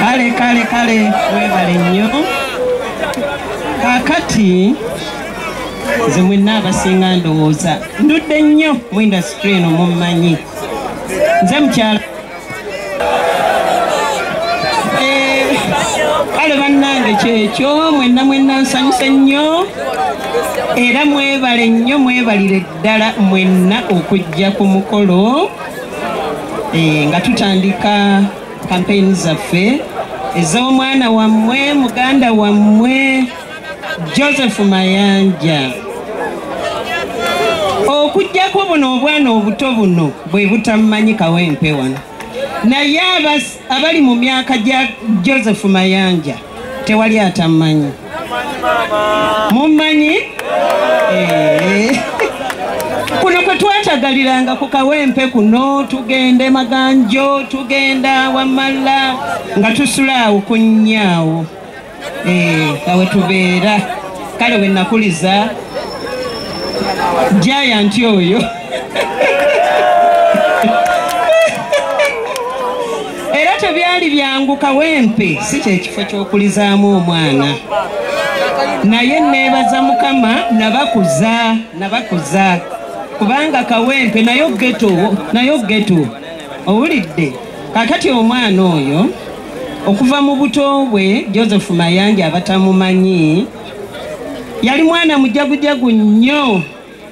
kale kale kale. Webale nnyo kakati nze mwenna abasinga ndowooza ndudde nnyo mu indasitule eno mummanyi. Nze mukyala. Eh, kale bannange kyekyo mwenna mwenna nsanyuse nnyo. Era mwebale nnyo mwebalire ddala mwenna okujja ku mukolo. Eh, nga tutandika kampeyini zaffe ez'omwana wammwe muganda wammwe joseph mayanja. Okugjako buno obwana obuto buno bwe butamumanyi kawempe wano. Naye abali mu myaka gya joseph mayanja tewali atamumanyi mummanyi Eh. kwe twatagaliranga ku kawempe kuno tugende maganjo tugenda wamala nga tusula awo ku nnyawo Eh, nga we tubeera. Kale we nakuliza jayanti oyo. Era tebyali byangu kawempe si kyekifo ky'okulizaamu omwana. Naye neebaza mukama nabakuza nabakuza kubanga kawempe nayo geto nayo geto owulidde. Kakati omwana oyo okuva mu buto bwe joseph mayanja abatamumanyi yali mwana mujagujagu nnyo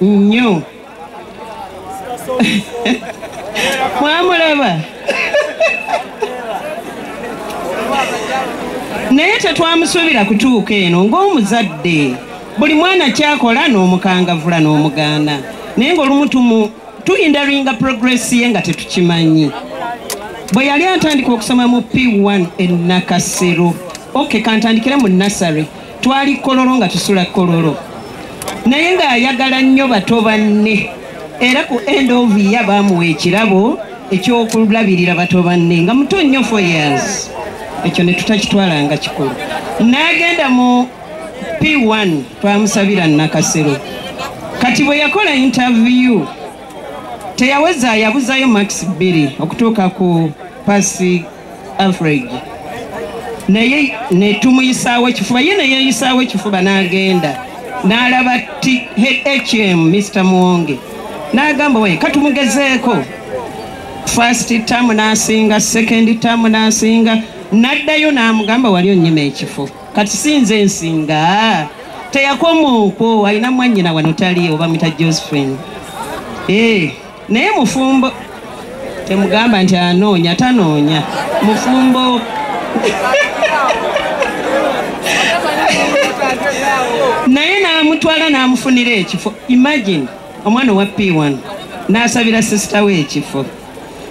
nnyo. Mwamulaba. Naye tetwamusuubira kutuuka eno ng'omuzadde buli mwana kyakola n'omukangavula n'omugaana naye ng'olumu tumu tuyindaringa progressi ye nga tetukimanyi. Bwe yali atandika okusoma mu p1 enakasero ok kantandikire mu nasary twali kololo nga tusula kololo. Naye ng'ayagala nnyo bato banne era ku end of year baamuwa ekirabo ekyokulabirira bato banne nga muto nnyo 4 years. Ekyo ne tutakitwalanga kikulu. N'agenda mu p1 twamusabira nakasero kati bwe yakola interview teyaweza yabuzayo max bbiri okutuuka ku pasi afreg naye netumuyisaawo ekifuba ye neyeyisaawo ekifuba n'agenda. N'alaba T- hm mr muwonge n'agamba we katumugezeeko first term n'asinga second term n'asinga. N'addayo n'amugamba wali onyima ekifo. Kati sinze nsinga teyakoma okwo alina mwannyina wano tali oba mwita josephine. Eh, naye mufumbo temugamba nti anoonya tanoonya. Mufumbo. Naye n'amutwala n'amufunira ekifo. Imagine omwana owa p1 n'asabira sisita we ekifo.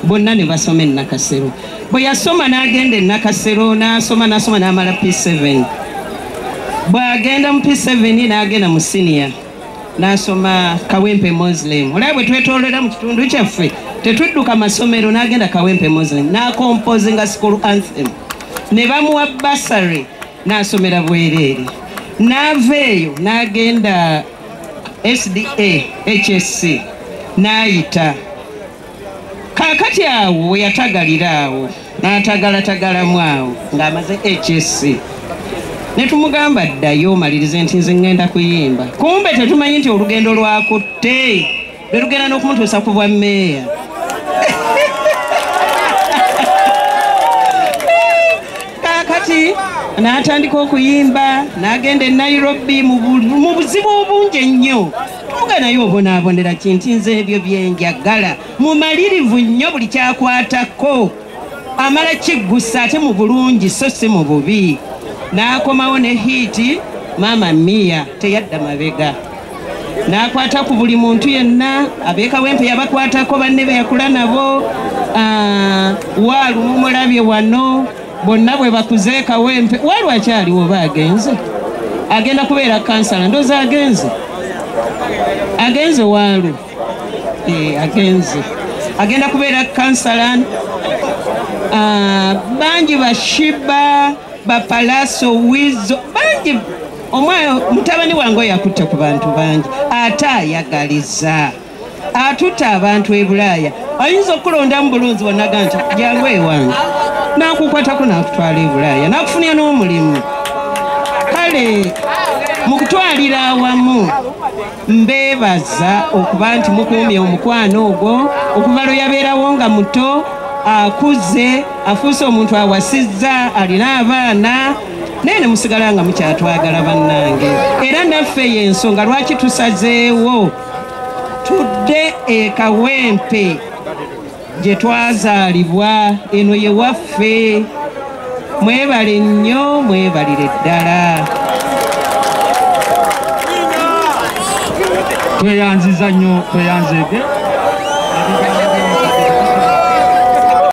Bonna ne basoma enakasero bwe yasoma n'agenda enakasero n'asoma n'asoma n'amala p7 bw'agenda mu p7 n'agenda mu siniya n'asoma kawempe muslim. Olaba bwe twetoolera mu kitundu kyaffe tetudduka masomero n'agenda kawempe muslim n'akompozinga school anthem. Ne bamuwa basary n'asomera bwereere. N'ava eyo n'agenda sda hsc n'ayita. Kaakati awo we yatagalira awo n'atagalatagalamu awo ng'amaze hsc ne tumugamba ddayo omalirize nti nze ŋŋenda kuyimba. Kumbe tetumanyi nti olugendo lwakutte? Lwe lugenda n'okumutuusa ku bwa mmeeya. Kaakati n'atandika okuyimba n'agenda e nairobi mu bu- mu buzibu obungi ennyo. Tumuga naye obonaabonera kinti nze ebyo byenjagala mumalirivu nnyo buli kyakwatako. Amala kiggusa ate mu bulungi so si mu bubi n'akomawo ne hiiti maama miya teyadda mabega. N'akwata ku buli muntu yenna abeekawempe yabakwatako banne be yakula nabo. Ah, waalu mumulabye wano bonna bwe bakuze kawempe waalu akyaliwo oba agenze? Agenda kubeera kansala ndoozi agenze? Agenze waalu? Eh, agenze. Agenda kubeera kansala. Ah, bangi bashiba bapalaso wizo bangi. Omwana mutabani wange oyo akutte ku bantu bangi ate ayagaliza. Atutte abantu e bulaaya. Ayinza okulondamu bulunzi wonaga nti jangu ewange nakukwatako nakutwala ebulaaya nakufunira n'omulimu. Kale mu kutwalira awamu mbeebaza okuba nti mukuumye omukwano ogwo okuva lwe yabeerawo nga muto akuze afuuse omuntu awasizza alina abaana naye ne musigala nga mukyatwagala bannange. Era naffe yensonga lwaki tusazeewo? Tudde ekawempe gye twazaalibwa eno ye waffe. Mwebale nnyo mwebalire ddala. Tweyanziza nnyo tweyanzege